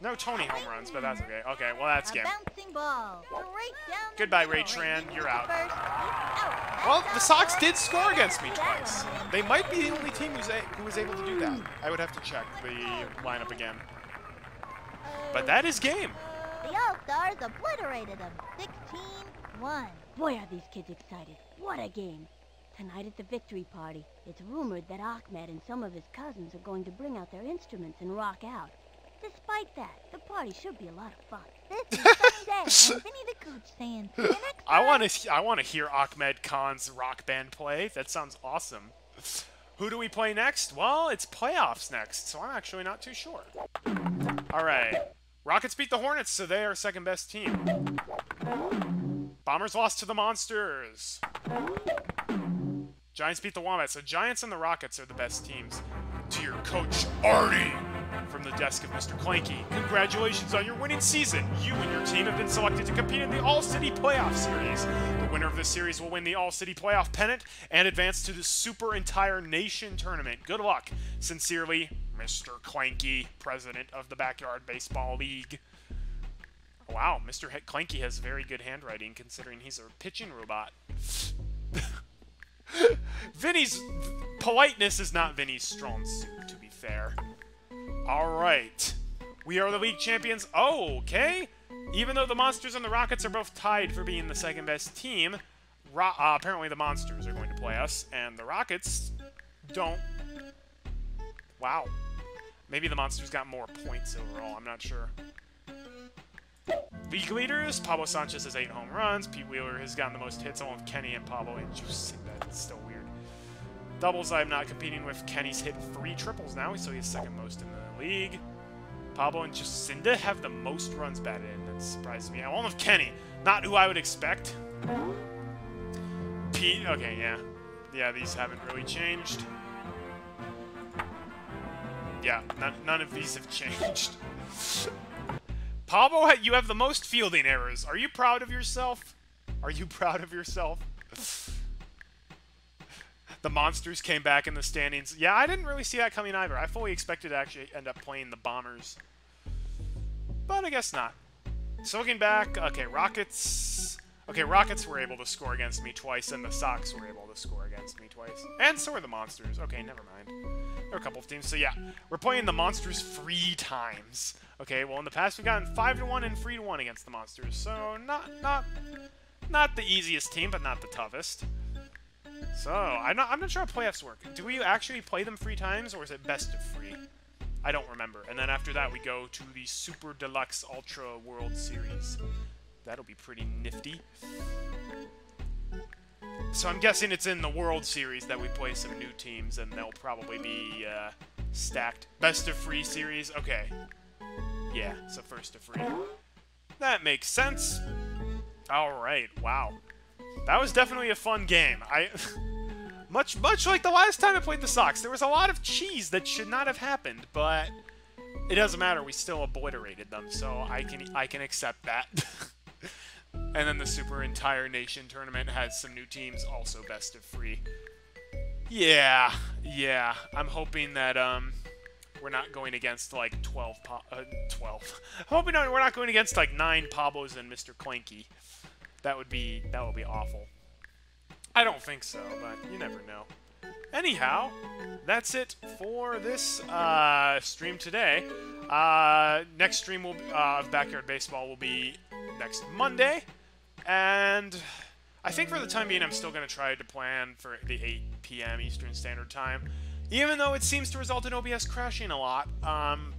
No Tony home runs, but that's okay. Okay, well that's A game. ball. Straight Goodbye. Ray Tran. You're out. first. He's out. Well, the. Sox did score against me twice. They might be the only team who was able to do that. I would have to check the lineup again. But that is game. The All-Stars obliterated them. 16-1. Boy, are these kids excited. What a game. Tonight at the victory party, it's rumored that Ahmed and some of his cousins are going to bring out their instruments and rock out. Despite that, the party should be a lot of fun. <laughs> This is Sunday. <laughs> Vinny the Gooch saying, "See next I want <laughs> to I want to hear Ahmed Khan's rock band play. That sounds awesome. Who do we play next? Well, it's playoffs next, so I'm actually not too sure. All right. Rockets beat the Hornets, so they are second best team. Bombers lost to the Monsters. Giants beat the Wombats, so Giants and the Rockets are the best teams. To your coach, Artie, from the desk of Mr. Clanky. Congratulations on your winning season. You and your team have been selected to compete in the All City Playoff Series. The winner of this series will win the All City Playoff pennant and advance to the Super Entire Nation Tournament. Good luck. Sincerely, Mr. Clanky, president of the Backyard Baseball League. Wow, Mr. Clanky has very good handwriting considering he's a pitching robot. <laughs> Vinny's politeness is not Vinny's strong suit, to be fair. All right, we are the league champions. Oh, okay. Even though the Monsters and the Rockets are both tied for being the second best team, Ro uh, apparently the Monsters are going to play us, and the Rockets don't. Wow. Maybe the Monsters got more points overall. I'm not sure. League leaders, Pablo Sanchez has eight home runs. Pete Wheeler has gotten the most hits, along with Kenny and Pablo. And just that's still weird. Doubles, I'm not competing with. Kenny's hit three triples now, so he's second most in the league. Pablo and Jocinda have the most runs batted in. That surprises me. Along with Kenny, not who I would expect. Pete, okay, yeah. Yeah, these haven't really changed. Yeah, none, none of these have changed. <laughs> Pablo, you have the most fielding errors. Are you proud of yourself? Are you proud of yourself? <laughs> the monsters came back in the standings. Yeah, I didn't really see that coming either. I fully expected to actually end up playing the Bombers. But I guess not. So looking back, okay, Rockets... Okay, Rockets were able to score against me twice, and the Sox were able to score against me twice. And so were the Monsters. Okay, never mind. There are a couple of teams. So yeah, we're playing the Monsters three times. Okay, well in the past we've gotten 5 to 1 and 3 to 1 against the Monsters. So not not not the easiest team, but not the toughest. So, I'm not, I'm not sure how playoffs work. Do we actually play them three times, or is it best of three? I don't remember. And then after that, we go to the Super Deluxe Ultra World Series. That'll be pretty nifty. So I'm guessing it's in the World Series that we play some new teams, and they'll probably be uh, stacked. Best of three series? Okay. Yeah, so first of three. That makes sense. Alright, wow. That was definitely a fun game. I... <laughs> much, much like the last time I played the Sox, there was a lot of cheese that should not have happened, but it doesn't matter. We still obliterated them, so I can I can accept that. <laughs> And then the Super Entire Nation Tournament has some new teams, also best of three. Yeah, yeah. I'm hoping that um, we're not going against like 12, uh, 12. I'm <laughs> hoping we're not going against like nine Pablos and Mr. Clanky. That would be that would be awful. I don't think so, but you never know. Anyhow, that's it for this uh, stream today. Uh, next stream will, uh, of Backyard Baseball will be next Monday. And I think for the time being, I'm still going to try to plan for the 8 p.m. Eastern Standard Time. Even though it seems to result in OBS crashing a lot, um,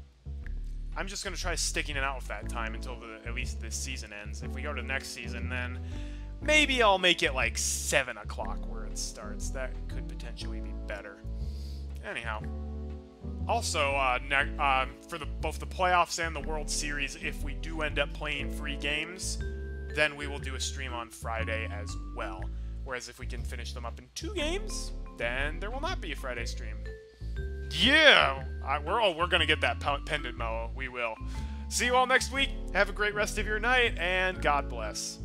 I'm just going to try sticking it out with that time until the, at least this season ends. If we go to next season, then maybe I'll make it like 7 o'clock where it starts. That could potentially be better. Anyhow. Also, uh, uh, for the, both the playoffs and the World Series, if we do end up playing free games, then we will do a stream on Friday as well. Whereas if we can finish them up in two games, then there will not be a Friday stream. Yeah! I, we're, oh, we're gonna get that pendant, Moa. We will. See you all next week. Have a great rest of your night, and God bless.